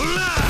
Blah!